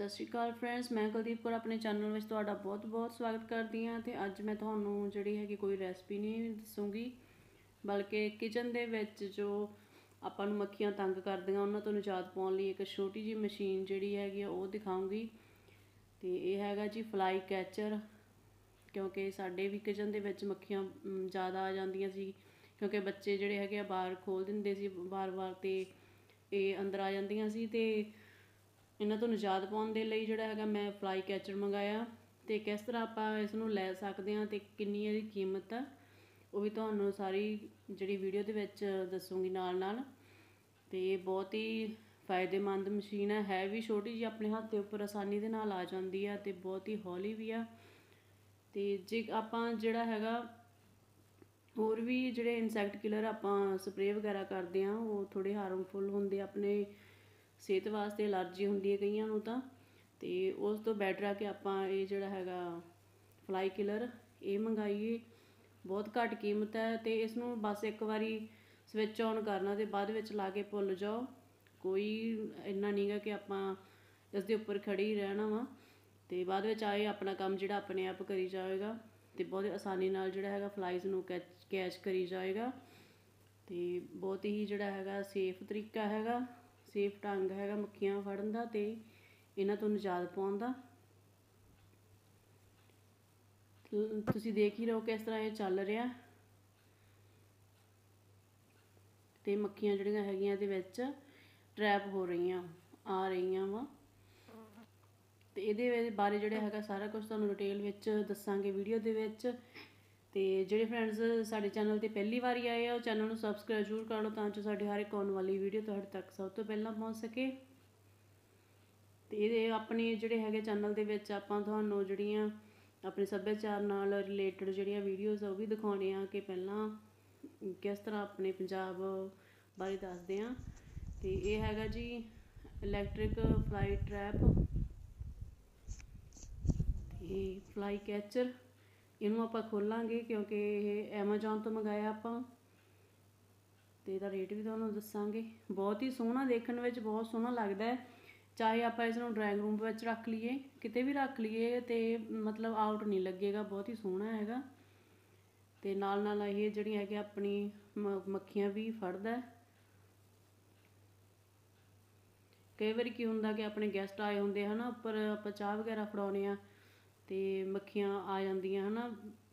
ਸਤਿ ਸ਼੍ਰੀ ਅਕਾਲ ਫਰੈਂਡਸ ਮੈਂ ਕੁਲਦੀਪ ਕੌਰ ਆਪਣੇ ਚੈਨਲ ਵਿੱਚ ਤੁਹਾਡਾ ਬਹੁਤ-ਬਹੁਤ ਸਵਾਗਤ ਕਰਦੀ ਹਾਂ ਤੇ ਅੱਜ ਮੈਂ ਤੁਹਾਨੂੰ ਜਿਹੜੀ ਹੈਗੀ ਕੋਈ ਰੈਸਪੀ ਨਹੀਂ ਦੱਸੂਗੀ, ਬਲਕਿ ਕਿਚਨ ਦੇ ਵਿੱਚ ਜੋ ਆਪਾਂ ਨੂੰ ਮੱਖੀਆਂ ਤੰਗ ਕਰਦੀਆਂ, ਉਹਨਾਂ ਤੋਂ ਨਿਜਾਤ ਪਾਉਣ ਲਈ ਇੱਕ ਛੋਟੀ ਜੀ ਮਸ਼ੀਨ ਜਿਹੜੀ ਹੈਗੀ ਉਹ ਦਿਖਾਉਂਗੀ। ਤੇ ਇਹ ਹੈਗਾ ਜੀ ਫਲਾਈ ਕੈਚਰ ਕਿਉਂਕਿ ਸਾਡੇ ਵੀ ਕਿਚਨ ਦੇ ਵਿੱਚ ਮੱਖੀਆਂ ਜ਼ਿਆਦਾ ਆ ਜਾਂਦੀਆਂ ਸੀ, ਕਿਉਂਕਿ ਬੱਚੇ ਜਿਹੜੇ ਹੈਗੇ ਆ, ਬਾਹਰ ਖੋਲ ਦਿੰਦੇ ਸੀ, ਬਾਰ-ਬਾਰ ਤੇ ਇਹ ਅੰਦਰ ਆ ਜਾਂਦੀਆਂ ਸੀ ਤੇ ਇਹਨਾਂ ਤੋਂ ਨਿਜਾਤ ਪਾਉਣ ਦੇ ਲਈ ਜਿਹੜਾ ਹੈਗਾ ਮੈਂ ਫਲਾਈ ਕੈਚਰ ਮੰਗਾਇਆ ਤੇ ਕਿਸ ਤਰ੍ਹਾਂ ਆਪਾਂ ਇਸ ਨੂੰ ਲੈ ਸਕਦੇ ਹਾਂ ਤੇ ਕਿੰਨੀ ਇਹਦੀ ਕੀਮਤ ਆ, ਉਹ ਵੀ ਤੁਹਾਨੂੰ ਸਾਰੀ ਜਿਹੜੀ ਵੀਡੀਓ ਦੇ ਵਿੱਚ ਦੱਸੂਗੀ ਨਾਲ ਨਾਲ। ਤੇ ਇਹ ਬਹੁਤ ਹੀ ਫਾਇਦੇਮੰਦ ਮਸ਼ੀਨ ਹੈ ਹੈ ਵੀ ਛੋਟੀ ਜੀ ਆਪਣੇ ਹੱਥ ਦੇ ਉੱਪਰ ਆਸਾਨੀ ਦੇ ਨਾਲ ਆ ਜਾਂਦੀ ਆ ਤੇ ਬਹੁਤ ਹੀ ਹੌਲੀ ਵੀ ਆ। ਤੇ ਜੇ ਆਪਾਂ ਜਿਹੜਾ ਹੈਗਾ ਹੋਰ ਵੀ ਜਿਹੜੇ ਇਨਸੈਕਟ ਕਿਲਰ ਆਪਾਂ ਸਪਰੇਅ ਵਗੈਰਾ ਕਰਦੇ ਆ, ਉਹ ਥੋੜੇ ਹਾਰਮਫੁਲ ਹੁੰਦੇ ਆਪਣੇ ਸਿਹਤ ਵਾਸਤੇ ਐਲਰਜੀ ਹੁੰਦੀ ਹੈ ਕਈਆਂ ਨੂੰ ਤਾਂ, ਤੇ ਉਸ ਤੋਂ ਬੈਟਰ ਆ ਕਿ ਆਪਾਂ ਇਹ ਜਿਹੜਾ ਹੈਗਾ ਫਲਾਈ ਕਿਲਰ ਇਹ ਮੰਗਾਈਏ। ਬਹੁਤ ਘੱਟ ਕੀਮਤ ਹੈ ਤੇ ਇਸ ਨੂੰ ਬਸ ਇੱਕ ਵਾਰੀ ਸਵਿਚ ਆਨ ਕਰਨਾ ਤੇ ਬਾਅਦ ਵਿੱਚ ਲਾ ਕੇ ਭੁੱਲ ਜਾਓ। ਕੋਈ ਇੰਨਾ ਨਹੀਂਗਾ ਕਿ ਆਪਾਂ ਇਸ ਦੇ ਉੱਪਰ ਖੜੀ ਰਹਿਣਾ ਵਾ ਤੇ ਬਾਅਦ ਵਿੱਚ ਆਏ ਆਪਣਾ ਕੰਮ ਜਿਹੜਾ ਆਪਣੇ ਆਪ ਕਰੀ ਜਾਵੇਗਾ ਤੇ ਬਹੁਤ ਆਸਾਨੀ ਨਾਲ ਜਿਹੜਾ ਹੈਗਾ ਫਲਾਈਜ਼ ਨੂੰ ਕੈਚ ਕਰੀ ਜਾਏਗਾ ਤੇ ਬਹੁਤ ਹੀ ਜਿਹੜਾ ਹੈਗਾ ਸੇਫ ਤਰੀਕਾ ਹੈਗਾ। ਸੇਫ ਢੰਗ ਹੈਗਾ ਮੱਖੀਆਂ ਫੜਨ ਦਾ ਤੇ ਇਹਨਾਂ ਤੋਂ ਨਜ਼ਾਦ ਪਾਉਣ ਦਾ। ਤੁਸੀਂ ਦੇਖ ਹੀ ਰਹੋ ਕਿਸ ਤਰ੍ਹਾਂ ਇਹ ਚੱਲ ਰਿਹਾ। ਤੇ ਮੱਖੀਆਂ ਜਿਹੜੀਆਂ ਹੈਗੀਆਂ ਇਹਦੇ ਵਿੱਚ ਟ੍ਰੈਪ ਹੋ ਰਹੀਆਂ, ਆ ਰਹੀਆਂ ਵਾ। ਤੇ ਇਹਦੇ ਬਾਰੇ ਜਿਹੜਾ ਹੈਗਾ ਸਾਰਾ ਕੁਝ ਤੁਹਾਨੂੰ ਡਿਟੇਲ ਵਿੱਚ ਦੱਸਾਂਗੇ ਵੀਡੀਓ ਦੇ ਵਿੱਚ। ਤੇ ਜਿਹੜੇ ਫਰੈਂਡਸ ਸਾਡੇ ਚੈਨਲ ਤੇ ਪਹਿਲੀ ਵਾਰੀ ਆਏ ਆ, ਉਹ ਚੈਨਲ ਨੂੰ ਸਬਸਕ੍ਰਾਈਬ ਜ਼ਰੂਰ ਕਰ ਲਓ ਤਾਂ ਜੋ ਸਾਡੀ ਹਰ ਇੱਕ ਆਉਣ ਵਾਲੀ ਵੀਡੀਓ ਤੁਹਾਡੇ ਤੱਕ ਸਭ ਤੋਂ ਪਹਿਲਾਂ ਪਹੁੰਚ ਸਕੇ। ਤੇ ਇਹਦੇ ਆਪਣੇ ਜਿਹੜੇ ਹੈਗੇ ਚੈਨਲ ਦੇ ਵਿੱਚ ਆਪਾਂ ਤੁਹਾਨੂੰ ਜਿਹੜੀਆਂ ਆਪਣੇ ਸੱਭਿਆਚਾਰ ਨਾਲ ਰਿਲੇਟਡ ਜਿਹੜੀਆਂ ਵੀਡੀਓਜ਼ ਆ, ਉਹ ਵੀ ਦਿਖਾਉਣੇ ਆ ਕਿ ਪਹਿਲਾਂ ਕਿਸ ਤਰ੍ਹਾਂ ਆਪਣੇ ਪੰਜਾਬ ਬਾਰੇ ਦੱਸਦੇ ਆ। ਤੇ ਇਹ ਹੈਗਾ ਜੀ ਇਲੈਕਟ੍ਰਿਕ ਫਲਾਈ ਟ੍ਰੈਪ ਤੇ ਫਲਾਈ ਕੈਚਰ ਇਹਨੂੰ ਆਪਾਂ ਖੋਲਾਂਗੇ ਕਿਉਂਕਿ ਇਹ Amazon ਤੋਂ ਮੰਗਾਇਆ ਆਪਾਂ। ਤੇ ਇਹਦਾ ਰੇਟ ਵੀ ਤੁਹਾਨੂੰ ਦੱਸਾਂਗੇ। ਬਹੁਤ ਹੀ ਸੋਹਣਾ ਦੇਖਣ ਵਿੱਚ, ਬਹੁਤ ਸੋਹਣਾ ਲੱਗਦਾ ਹੈ। ਚਾਹੇ ਆਪਾਂ ਇਸ ਨੂੰ ਡਰਾਇੰਗ ਰੂਮ ਵਿੱਚ ਰੱਖ ਲਈਏ, ਕਿਤੇ ਵੀ ਰੱਖ ਲਈਏ ਤੇ ਮਤਲਬ ਆਊਟ ਨਹੀਂ ਲੱਗੇਗਾ, ਬਹੁਤ ਹੀ ਸੋਹਣਾ ਹੈਗਾ। ਤੇ ਨਾਲ ਨਾਲ ਇਹ ਜਿਹੜੀਆਂ ਹੈਗੀ ਆਪਣੀ ਮੱਖੀਆਂ ਵੀ ਫੜਦਾ ਕਈ ਵਾਰੀ ਕੀ ਹੁੰਦਾ ਕਿ ਆਪਣੇ ਗੈਸਟ ਆਏ ਹੁੰਦੇ ਹਨਾ ਉੱਪਰ ਆਪਾਂ ਚਾਹ ਵਗੈਰਾ ਫੜਾਉਨੇ ਆ ਅਤੇ ਮੱਖੀਆਂ ਆ ਜਾਂਦੀਆਂ ਹੈ ਨਾ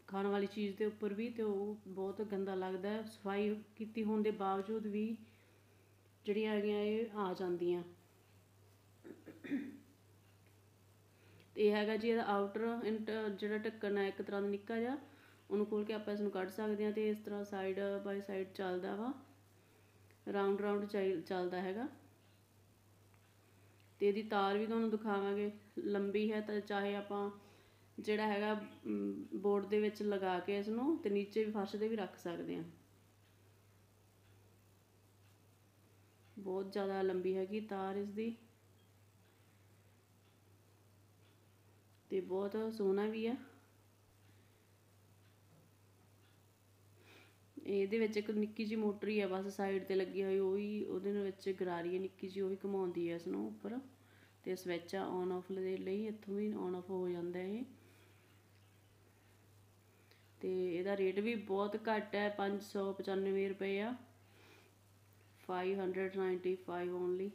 ਖਾਣ ਵਾਲੀ ਚੀਜ਼ ਦੇ ਉੱਪਰ ਵੀ ਅਤੇ ਉਹ ਬਹੁਤ ਗੰਦਾ ਲੱਗਦਾ ਸਫ਼ਾਈ ਕੀਤੀ ਹੋਣ ਦੇ ਬਾਵਜੂਦ ਵੀ ਜਿਹੜੀਆਂ ਹੈਗੀਆਂ ਇਹ ਆ ਜਾਂਦੀਆਂ। ਤੇ ਇਹ ਹੈਗਾ ਜੀ ਇਹਦਾ ਆਊਟਰ ਜਿਹੜਾ ਢੱਕਣ ਹੈ, ਇੱਕ ਤਰ੍ਹਾਂ ਦਾ ਨਿੱਕਾ ਜਿਹਾ, ਉਹਨੂੰ ਖੋਲ ਕੇ ਆਪਾਂ ਇਸ ਨੂੰ ਕੱਢ ਸਕਦੇ ਹਾਂ ਤੇ ਇਸ ਤਰ੍ਹਾਂ ਸਾਈਡ ਬਾਈ ਸਾਈਡ ਚੱਲਦਾ ਵਾ। ਰਾਉਂਡ ਰਾਉਂਡ ਚੱਲਦਾ ਹੈਗਾ। ਤੇ ਇਹਦੀ ਤਾਰ ਵੀ ਤੁਹਾਨੂੰ ਦਿਖਾਵਾਂਗੇ। ਲੰਬੀ ਹੈ ਤਾਂ ਚਾਹੇ ਆਪਾਂ ਜਿਹੜਾ ਹੈਗਾ ਬੋਰਡ ਦੇ ਵਿੱਚ ਲਗਾ ਕੇ ਇਸ ਨੂੰ ਤੇ ਨੀਚੇ ਵੀ ਫਰਸ਼ ਦੇ ਵੀ ਰੱਖ ਸਕਦੇ ਆ ਬਹੁਤ ਜ਼ਿਆਦਾ ਲੰਬੀ ਹੈਗੀ ਤਾਰ ਇਸ ਦੀ ਤੇ ਬਹੁਤ ਸੋਹਣਾ ਵੀ ਆ। ਇਹਦੇ ਵਿੱਚ ਇੱਕ ਨਿੱਕੀ ਜੀ ਮੋਟਰ ਹੀ ਆ, ਬਸ ਸਾਈਡ ਤੇ ਲੱਗੀ ਹੋਈ, ਉਹੀ ਉਹਦੇ ਵਿੱਚ ਗਰਾਰੀ ਹੈ ਨਿੱਕੀ ਜੀ ਉਹੀ ਹੀ ਘਮਾਉਂਦੀ ਹੈ ਇਸ ਨੂੰ ਉੱਪਰ। ਤੇ ਸਵਿਚ ਆ ਔਨ ਆਫ ਦੇ ਲਈ ਇੱਥੋਂ ਵੀ ਔਨ ਆਫ ਹੋ ਜਾਂਦਾ ਇਹ। ਤੇ ਇਹਦਾ ਰੇਟ ਵੀ ਬਹੁਤ ਘੱਟ ਹੈ 595 ਰੁਪਏ ਆ। 595 ਓਨਲੀ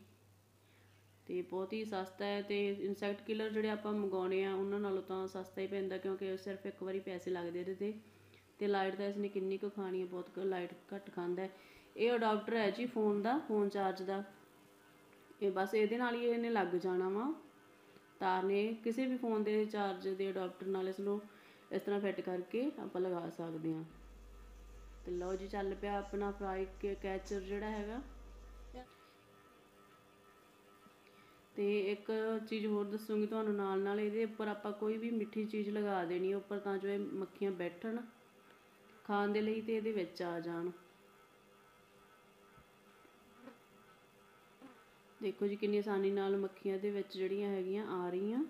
ਤੇ ਬਹੁਤ ਹੀ ਸਸਤਾ ਹੈ ਤੇ ਇਨਸੈਕਟ ਕਿਲਰ ਜਿਹੜੇ ਆਪਾਂ ਮੰਗਾਉਣੇ ਆ, ਉਹਨਾਂ ਨਾਲੋਂ ਤਾਂ ਸਸਤਾ ਹੀ ਪੈਂਦਾ ਕਿਉਂਕਿ ਸਿਰਫ ਇੱਕ ਵਾਰੀ ਪੈਸੇ ਲੱਗਦੇ ਇਹਦੇ ਤੇ। ਤੇ ਲਾਈਟ ਤਾਂ ਇਸਨੇ ਕਿੰਨੀ ਕੁ ਖਾਣੀ ਹੈ, ਬਹੁਤ ਲਾਈਟ ਘੱਟ ਖਾਂਦਾ ਇਹ ਅਡਾਪਟਰ ਹੈ ਜੀ ਫੋਨ ਦਾ ਫੋਨ ਚਾਰਜ ਦਾ। ਇਹ ਬਸ ਇਹਦੇ ਨਾਲ ਹੀ ਇਹਨੇ ਲੱਗ ਜਾਣਾ ਵਾ। ਤਾਰ ਨੇ ਕਿਸੇ ਵੀ ਫੋਨ ਦੇ ਚਾਰਜ ਦੇ ਅਡਾਪਟਰ ਨਾਲ ਇਸ ਨੂੰ ਇਸ ਤਰ੍ਹਾਂ ਫਿੱਟ ਕਰਕੇ ਆਪਾਂ ਲਗਾ ਸਕਦੇ ਹਾਂ। ਤੇ ਲਓ ਜੀ, ਚੱਲ ਪਿਆ ਆਪਣਾ ਫਰਾਈ ਕੈਚਰ ਜਿਹੜਾ ਹੈਗਾ। ਤੇ ਇੱਕ ਚੀਜ਼ ਹੋਰ ਦੱਸੂਗੀ ਤੁਹਾਨੂੰ ਨਾਲ ਨਾਲ, ਇਹਦੇ ਉੱਪਰ ਆਪਾਂ ਕੋਈ ਵੀ ਮਿੱਠੀ ਚੀਜ਼ ਲਗਾ ਦੇਣੀ ਉੱਪਰ ਤਾਂ ਜੋ ਇਹ ਮੱਖੀਆਂ ਬੈਠਣ। ਖਾਣ ਦੇ ਲਈ ਤੇ ਇਹਦੇ ਵਿੱਚ ਆ ਜਾਣ। ਦੇਖੋ ਜੀ, ਕਿੰਨੀ ਆਸਾਨੀ ਨਾਲ ਮੱਖੀਆਂ ਦੇ ਵਿੱਚ ਜਿਹੜੀਆਂ ਹੈਗੀਆਂ ਆ ਰਹੀਆਂ।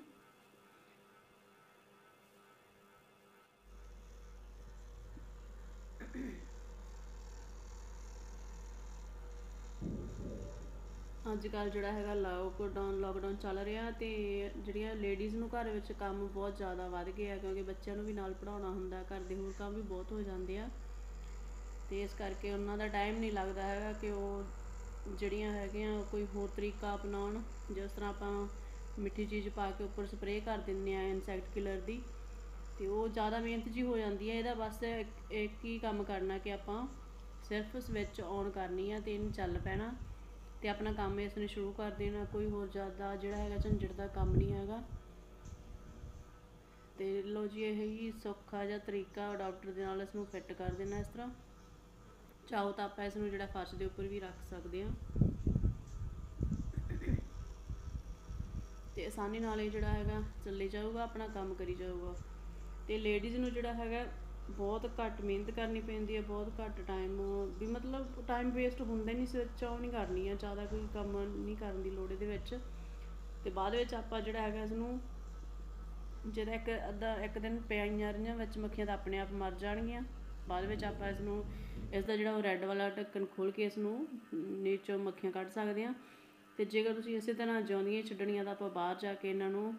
ਅੱਜ ਕੱਲ ਜਿਹੜਾ ਹੈਗਾ ਲਾਕਡਾਊਨ ਲਾਕਡਾਊਨ ਚੱਲ ਰਿਹਾ ਤੇ ਜਿਹੜੀਆਂ ਲੇਡੀਜ਼ ਨੂੰ ਘਰ ਵਿੱਚ ਕੰਮ ਬਹੁਤ ਜ਼ਿਆਦਾ ਵੱਧ ਗਿਆ ਕਿਉਂਕਿ ਬੱਚਿਆਂ ਨੂੰ ਵੀ ਨਾਲ ਪੜਾਉਣਾ ਹੁੰਦਾ, ਘਰ ਦੇ ਹੋਰ ਕੰਮ ਵੀ ਬਹੁਤ ਹੋ ਜਾਂਦੇ ਆ। ਤੇ ਇਸ ਕਰਕੇ ਉਹਨਾਂ ਦਾ ਟਾਈਮ ਨਹੀਂ ਲੱਗਦਾ ਹੈਗਾ ਕਿ ਉਹ ਜਿਹੜੀਆਂ ਹੈਗੀਆਂ ਕੋਈ ਹੋਰ ਤਰੀਕਾ ਅਪਣਾਉਣ, ਜਿਸ ਤਰ੍ਹਾਂ ਆਪਾਂ ਮਿੱਠੀ ਚੀਜ਼ ਪਾ ਕੇ ਉੱਪਰ ਸਪਰੇਅ ਕਰ ਦਿੰਦੇ ਆ ਇਨਸੈਕਟ ਕਿਲਰ ਦੀ, ਤੇ ਉਹ ਜ਼ਿਆਦਾ ਮਿਹਨਤ ਜੀ ਹੋ ਜਾਂਦੀ ਹੈ, ਇਹਦਾ ਬਸ ਇੱਕ ਇੱਕ ਹੀ ਕੰਮ ਕਰਨਾ ਕਿ ਆਪਾਂ ਸਿਰਫ ਸਵਿਚ ਔਨ ਕਰਨੀ ਆ ਤੇ ਇਹਨੂੰ ਚੱਲ ਪੈਣਾ। ਤੇ ਆਪਣਾ ਕੰਮ ਇਸ ਨੂੰ ਸ਼ੁਰੂ ਕਰ ਦੇਣਾ, ਕੋਈ ਹੋਰ ਜ਼ਿਆਦਾ ਜਿਹੜਾ ਹੈਗਾ ਝੰਜਟ ਦਾ ਕੰਮ ਨਹੀਂ ਹੈਗਾ। ਤੇ ਲੋ ਜੀ, ਇਹ ਹੀ ਸੌਖਾ ਜਿਹਾ ਤਰੀਕਾ ਡਾਕਟਰ ਦੇ ਨਾਲ ਇਸ ਨੂੰ ਫਿੱਟ ਕਰ ਦੇਣਾ ਇਸ ਤਰ੍ਹਾਂ। ਚਾਹੋ ਤਾਂ ਆਪਾਂ ਇਸ ਨੂੰ ਜਿਹੜਾ ਫਰਸ਼ ਦੇ ਉੱਪਰ ਵੀ ਰੱਖ ਸਕਦੇ ਹਾਂ। ਤੇ ਆਸਾਨੀ ਨਾਲ ਇਹ ਜਿਹੜਾ ਹੈਗਾ ਚੱਲੇ ਜਾਊਗਾ, ਆਪਣਾ ਕੰਮ ਕਰੀ ਜਾਊਗਾ। ਤੇ ਲੇਡੀਜ਼ ਨੂੰ ਜਿਹੜਾ ਹੈਗਾ ਬਹੁਤ ਘੱਟ ਮਿਹਨਤ ਕਰਨੀ ਪੈਂਦੀ ਹੈ ਬਹੁਤ ਘੱਟ ਟਾਈਮ ਵੀ ਮਤਲਬ ਟਾਈਮ ਵੇਸਟ ਹੁੰਦਾ ਨਹੀਂ ਸਵਿਚ ਆਨ ਨਹੀਂ ਕਰਨੀ ਆ, ਜ਼ਿਆਦਾ ਕੋਈ ਕੰਮ ਨਹੀਂ ਕਰਨ ਦੀ ਲੋੜ ਇਹਦੇ ਵਿੱਚ। ਤੇ ਬਾਅਦ ਵਿੱਚ ਆਪਾਂ ਜਿਹੜਾ ਹੈਗਾ ਇਸ ਨੂੰ ਜਿਹੜਾ ਇੱਕ ਅੱਧਾ, ਇੱਕ ਦਿਨ ਪਿਆਈਆਂ ਰਹੀਆਂ, ਵਿੱਚ ਮੱਖੀਆਂ ਤਾਂ ਆਪਣੇ ਆਪ ਮਰ ਜਾਣਗੀਆਂ। ਬਾਅਦ ਵਿੱਚ ਆਪਾਂ ਇਸ ਨੂੰ ਇਸ ਦਾ ਜਿਹੜਾ ਉਹ ਰੈੱਡ ਵਾਲਾ ਢੱਕਣ ਖੋਲ ਕੇ ਇਸ ਨੂੰ ਨੀਚੋਂ ਮੱਖੀਆਂ ਕੱਢ ਸਕਦੇ ਆ ਤੇ ਜੇਕਰ ਤੁਸੀਂ ਇਸੇ ਤਰ੍ਹਾਂ ਜਿਉਂਦੀਆਂ ਛੱਡਣੀਆਂ, ਤਾਂ ਆਪਾਂ ਬਾਹਰ ਜਾ ਕੇ ਇਹਨਾਂ ਨੂੰ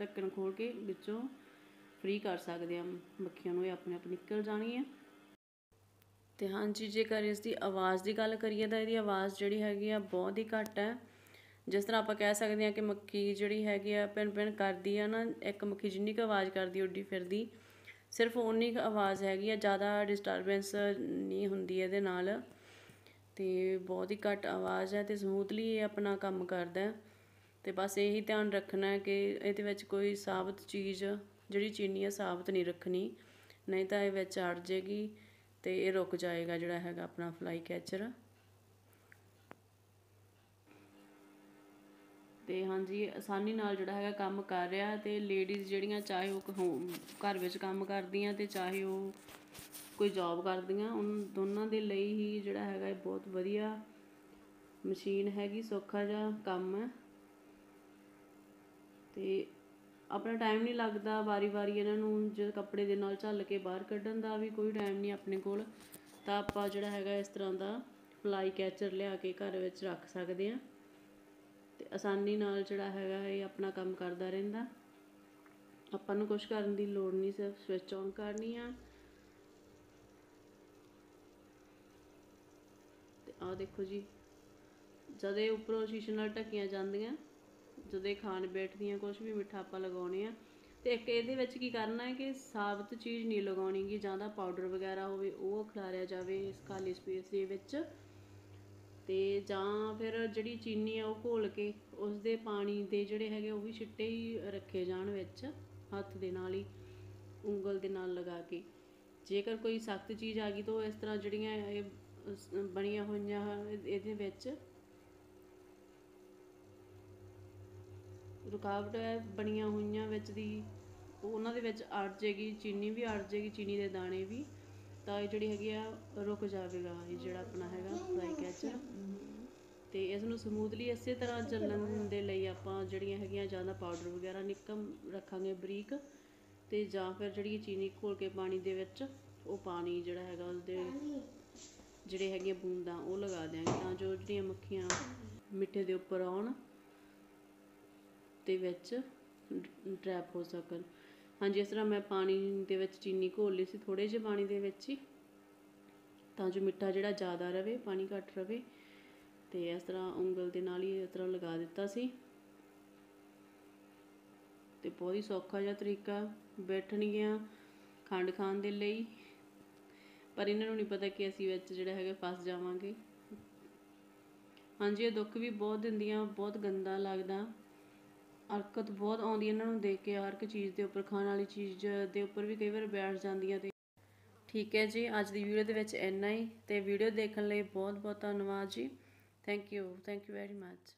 ਢੱਕਣ ਖੋਲ ਕੇ ਵਿੱਚੋਂ ਫ੍ਰੀ ਕਰ ਸਕਦੇ ਹਾਂ। ਮੱਖੀਆਂ ਨੂੰ ਇਹ ਆਪਣੇ ਆਪ ਨਿਕਲ ਜਾਣੀ ਹੈ। ਤੇ ਹਾਂਜੀ ਜੇਕਰ ਇਸ ਦੀ ਆਵਾਜ਼ ਦੀ ਗੱਲ ਕਰੀਏ ਤਾਂ ਇਹਦੀ ਆਵਾਜ਼ ਜਿਹੜੀ ਹੈਗੀ ਆ ਬਹੁਤ ਹੀ ਘੱਟ ਹੈ। ਜਿਸ ਤਰ੍ਹਾਂ ਆਪਾਂ ਕਹਿ ਸਕਦੇ ਹਾਂ ਕਿ ਮੱਖੀ ਜਿਹੜੀ ਹੈਗੀ ਆ ਪਿੰਨ ਪਿੰਨ ਕਰਦੀ ਆ ਨਾ, ਇੱਕ ਮੱਖੀ ਜਿੰਨੀ ਕੁ ਆਵਾਜ਼ ਕਰਦੀ ਉੱਡੀ ਫਿਰਦੀ। ਸਿਰਫ ਉਨੀ ਕੁ ਆਵਾਜ਼ ਹੈਗੀ ਆ, ਜ਼ਿਆਦਾ ਡਿਸਟਰਬੈਂਸ ਨਹੀਂ ਹੁੰਦੀ ਇਹਦੇ ਨਾਲ। ਤੇ ਬਹੁਤ ਹੀ ਘੱਟ ਆਵਾਜ਼ ਹੈ ਤੇ ਸਮੂਥਲੀ ਇਹ ਆਪਣਾ ਕੰਮ ਕਰਦਾ ਤੇ ਬਸ ਇਹੀ ਧਿਆਨ ਰੱਖਣਾ ਹੈ ਕਿ ਇਹਦੇ ਵਿੱਚ ਕੋਈ ਸਾਬਤ ਚੀਜ਼ ਜਿਹੜੀ ਚੀਨੀ ਹੈ ਸਾਬਤ ਨਹੀਂ ਰੱਖਣੀ। ਨਹੀਂ ਤਾਂ ਇਹ ਵਿੱਚ ਅੜ ਜੇਗੀ ਅਤੇ ਇਹ ਰੁਕ ਜਾਏਗਾ ਜਿਹੜਾ ਹੈਗਾ ਆਪਣਾ ਫਲਾਈ ਕੈਚਰ ਤੇ ਹਾਂਜੀ, ਆਸਾਨੀ ਨਾਲ ਜਿਹੜਾ ਹੈਗਾ ਕੰਮ ਕਰ ਰਿਹਾ ਤੇ ਲੇਡੀਜ਼ ਜਿਹੜੀਆਂ ਚਾਹੇ ਉਹ ਘਰ ਵਿੱਚ ਕੰਮ ਕਰਦੀਆਂ ਤੇ ਚਾਹੇ ਉਹ ਕੋਈ ਜੌਬ ਕਰਦੀਆਂ ਉਹਨਾਂ ਦੋਨਾਂ ਦੇ ਲਈ ਹੀ ਜਿਹੜਾ ਹੈਗਾ ਇਹ ਬਹੁਤ ਵਧੀਆ ਮਸ਼ੀਨ ਹੈਗੀ, ਸੌਖਾ ਜਿਹਾ ਕੰਮ ਹੈ। ਤੇ ਆਪਣਾ ਟਾਈਮ ਨਹੀਂ ਲੱਗਦਾ, ਵਾਰੀ-ਵਾਰੀ ਇਹਨਾਂ ਨੂੰ ਜੇ ਕੱਪੜੇ ਦੇ ਨਾਲ ਝੱਲ ਕੇ ਬਾਹਰ ਕੱਢਣ ਦਾ ਵੀ ਕੋਈ ਟਾਈਮ ਨਹੀਂ ਆਪਣੇ ਕੋਲ। ਤਾਂ ਆਪਾਂ ਜਿਹੜਾ ਹੈਗਾ ਇਸ ਤਰ੍ਹਾਂ ਦਾ ਫਲਾਈ ਕੈਚਰ ਲਿਆ ਕੇ ਘਰ ਵਿੱਚ ਰੱਖ ਸਕਦੇ ਆ ਤੇ ਆਸਾਨੀ ਨਾਲ ਜਿਹੜਾ ਹੈਗਾ ਇਹ ਆਪਣਾ ਕੰਮ ਕਰਦਾ ਰਹਿੰਦਾ। ਆਪਾਂ ਨੂੰ ਕੁਝ ਕਰਨ ਦੀ ਲੋੜ ਨਹੀਂ ਸਿਰਫ ਸਵਿਚ ਔਨ ਕਰਨੀ ਆ। ਤੇ ਆਹ ਦੇਖੋ ਜੀ, ਜਦ ਇਹ ਉੱਪਰੋਂ ਸ਼ੀਸ਼ੇ ਨਾਲ ਢੱਕੀਆਂ ਜਾਂਦੀਆਂ ਜਦੋਂ ਇਹ ਖਾਣ ਬੈਠਦੀਆਂ ਕੁਝ ਵੀ ਮਿੱਠਾ ਆਪਾਂ ਲਗਾਉਣੇ ਆ। ਤੇ ਇੱਕ ਇਹਦੇ ਵਿੱਚ ਕੀ ਕਰਨਾ ਹੈ ਕਿ ਸਾਬਤ ਚੀਜ਼ ਨਹੀਂ ਲਗਾਉਣੀ ਲਗਾਉਣੀਗੀ ਜਾਂ ਤਾਂ ਪਾਊਡਰ ਵਗੈਰਾ ਹੋਵੇ, ਉਹ ਖਿਲਾਰਿਆ ਜਾਵੇ ਇਸ ਖਾਲੀ ਸਪੇਸ ਦੇ ਵਿੱਚ। ਤੇ ਜਾਂ ਫਿਰ ਜਿਹੜੀ ਚੀਨੀ ਆ, ਉਹ ਘੋਲ ਕੇ ਉਸ ਦੇ ਪਾਣੀ ਦੇ ਜਿਹੜੇ ਹੈਗੇ, ਉਹ ਵੀ ਛਿੱਟੇ ਹੀ ਰੱਖੇ ਜਾਣ ਵਿੱਚ, ਹੱਥ ਦੇ ਨਾਲ ਹੀ, ਉਂਗਲ ਦੇ ਨਾਲ ਲਗਾ ਕੇ। ਜੇਕਰ ਕੋਈ ਸਖਤ ਚੀਜ਼ ਆ ਗਈ, ਤਾਂ ਇਸ ਤਰ੍ਹਾਂ ਜਿਹੜੀਆਂ ਇਹ ਬਣੀਆਂ ਹੋਈਆਂ, ਇਹਦੇ ਵਿੱਚ ਰੁਕਾਵਟ ਬਣੀਆਂ ਹੋਈਆਂ ਵਿੱਚ ਦੀ, ਉਹਨਾਂ ਦੇ ਵਿੱਚ ਅੜ ਜੇਗੀ ਚੀਨੀ ਵੀ ਅੜ ਜੇਗੀ ਚੀਨੀ ਦੇ ਦਾਣੇ ਵੀ, ਤਾਂ ਇਹ ਜਿਹੜੀ ਹੈਗੀ ਆ, ਰੁਕ ਜਾਵੇਗਾ, ਇਹ ਜਿਹੜਾ ਆਪਣਾ ਹੈਗਾ ਫਰਾਈ ਕੈਚਰ ਤੇ ਇਸ ਨੂੰ ਸਮੂਥਲੀ ਇਸੇ ਤਰ੍ਹਾਂ ਚੱਲਣ ਦੇ ਲਈ ਆਪਾਂ ਜਿਹੜੀਆਂ ਹੈਗੀਆਂ ਜ਼ਿਆਦਾ ਪਾਊਡਰ ਵਗੈਰਾ ਨਿਕਮ ਰੱਖਾਂਗੇ ਬਰੀਕ, ਤੇ ਜਾਂ ਫਿਰ ਜਿਹੜੀ ਚੀਨੀ ਘੋਲ ਕੇ ਪਾਣੀ ਦੇ ਵਿੱਚ, ਉਹ ਪਾਣੀ ਜਿਹੜਾ ਹੈਗਾ ਉਸਦੇ ਜਿਹੜੇ ਹੈਗੇ ਬੂੰਦਾਂ, ਉਹ ਲਗਾ ਦਿਆਂਗੇ, ਤਾਂ ਜੋ ਜਿਹੜੀਆਂ ਮੱਖੀਆਂ ਮਿੱਠੇ ਦੇ ਉੱਪਰ ਆਉਣ। ਤੇ ਵਿੱਚ ਟਰੈਪ ਹੋ ਸਕਣ। ਹਾਂਜੀ, ਇਸ ਤਰ੍ਹਾਂ ਮੈਂ ਪਾਣੀ ਦੇ ਵਿੱਚ ਚੀਨੀ ਘੋਲ ਲਈ ਸੀ ਥੋੜੇ ਜਿਹੇ ਪਾਣੀ ਦੇ ਵਿੱਚ ਹੀ, ਤਾਂ ਜੋ ਮਿੱਠਾ ਜਿਹੜਾ ਜ਼ਿਆਦਾ ਰਵੇ, ਪਾਣੀ ਘੱਟ ਰਵੇ, ਤੇ ਇਸ ਤਰ੍ਹਾਂ ਉਂਗਲ ਦੇ ਨਾਲ ਹੀ ਇਸ ਤਰ੍ਹਾਂ ਲਗਾ ਦਿੱਤਾ ਸੀ। ਤੇ ਬਹੁਤ ਹੀ ਸੌਖਾ ਜਿਹਾ ਤਰੀਕਾ ਬੈਠਣਗੀਆਂ ਖੰਡ ਖਾਣ ਦੇ ਲਈ, ਪਰ ਇਹਨਾਂ ਨੂੰ ਨਹੀਂ ਪਤਾ ਕਿ ਅਸੀਂ ਵਿੱਚ ਜਿਹੜਾ ਹੈਗਾ ਫਸ ਜਾਵਾਂਗੇ। ਹਾਂਜੀ, ਇਹ ਦੁੱਖ ਵੀ ਬਹੁਤ ਦਿੰਦੀਆਂ, ਬਹੁਤ ਗੰਦਾ ਲੱਗਦਾ। ਹਰਕਤ ਬਹੁਤ ਆਉਂਦੀ ਇਹਨਾਂ ਨੂੰ ਦੇਖ ਕੇ, ਹਰ ਇੱਕ ਚੀਜ਼ ਦੇ ਉੱਪਰ, ਖਾਣ ਵਾਲੀ ਚੀਜ਼ ਦੇ ਉੱਪਰ ਵੀ ਕਈ ਵਾਰ ਬੈਠ ਜਾਂਦੀਆਂ ਤੇ ਠੀਕ ਹੈ ਜੀ, ਅੱਜ ਦੀ ਵੀਡੀਓ ਦੇ ਵਿੱਚ ਇੰਨਾ ਹੀ ਤੇ ਵੀਡੀਓ ਦੇਖਣ ਲਈ ਬਹੁਤ ਬਹੁਤ ਧੰਨਵਾਦ ਜੀ। Thank you thank you very much